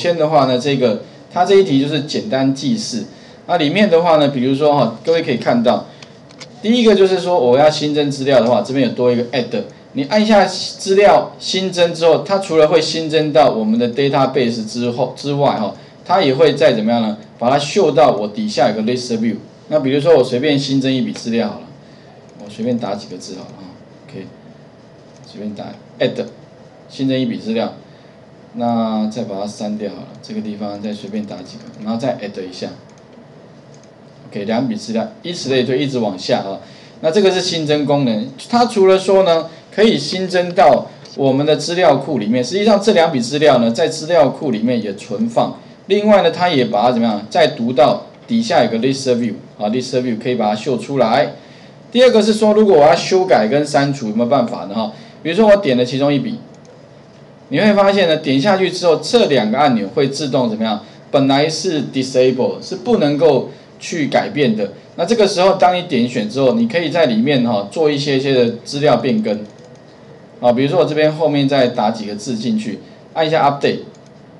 先的话呢，这个它这一题就是简单记事。那里面的话呢，比如说哈，各位可以看到，第一个就是说我要新增资料的话，这边有多一个 add，你按下资料新增之后，它除了会新增到我们的 database 之后之外哈，它也会再怎么样呢？把它秀到我底下有个 list view。那比如说我随便新增一笔资料好了，我随便打几个字好了啊，OK，随便打 add，新增一笔资料。那再把它删掉好了，这个地方再随便打几个，然后再 add 一下，OK，两笔资料，以此类推，一直往下啊。那这个是新增功能，它除了说呢，可以新增到我们的资料库里面，实际上这两笔资料呢，在资料库里面也存放。另外呢，它也把它怎么样，再读到底下有个 list view 啊，list view 可以把它秀出来。第二个是说，如果我要修改跟删除，有没有办法呢？哈，比如说我点了其中一笔。你会发现呢，点下去之后，这两个按钮会自动怎么样？本来是 disable，是不能够去改变的。那这个时候，当你点选之后，你可以在里面哈做一些些的资料变更。啊，比如说我这边后面再打几个字进去，按一下 update。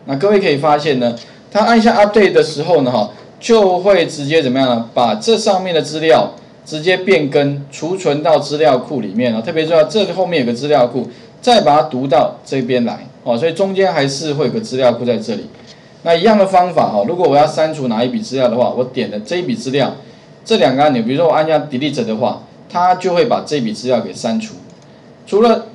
那各位可以发现呢，它按一下 update 的时候呢，哈，就会直接怎么样呢？把这上面的资料直接变更，储存到资料库里面啊。特别重要，这后面有个资料库。再把它读到这边来哦，所以中间还是会有个资料库在这里。那一样的方法哈，如果我要删除哪一笔资料的话，我点了这一笔资料，这两个按钮，比如说我按下 Delete 的话，它就会把这笔资料给删除。除了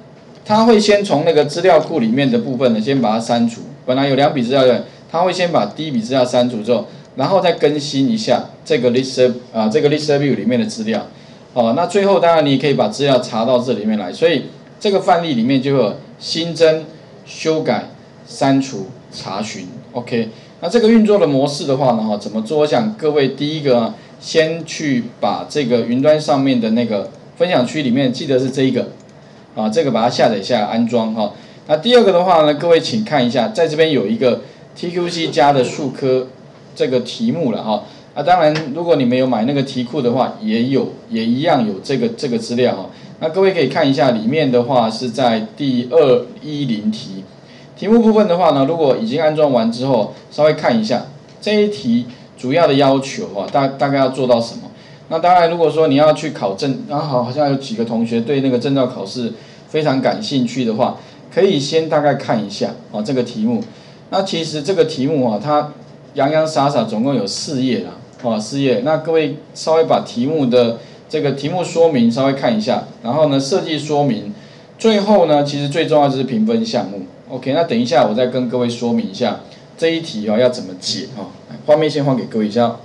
它会先从那个资料库里面的部分呢，先把它删除。本来有两笔资料的，它会先把第一笔资料删除之后，然后再更新一下这个 List 啊这个 List View 里面的资料。哦，那最后当然你也可以把资料查到这里面来，所以。这个范例里面就有新增、修改、删除、查询，OK。那这个运作的模式的话呢，哈，怎么做？我想各位第一个先去把这个云端上面的那个分享区里面，记得是这一个，啊，这个把它下载下来安装哈。那第二个的话呢，各位请看一下，在这边有一个 TQC 加的数科这个题目了哈。啊，当然如果你没有买那个题库的话，也有，也一样有这个这个资料哈。那各位可以看一下，里面的话是在第二一零题题目部分的话呢，如果已经安装完之后，稍微看一下这一题主要的要求啊，大大概要做到什么？那当然，如果说你要去考证，然后好好像有几个同学对那个证照考试非常感兴趣的话，可以先大概看一下啊这个题目。那其实这个题目啊，它洋洋洒洒总共有四页啦，啊四页。那各位稍微把题目的。这个题目说明稍微看一下，然后呢设计说明，最后呢其实最重要就是评分项目。OK，那等一下我再跟各位说明一下这一题啊要怎么解啊。画面先换给各位一下。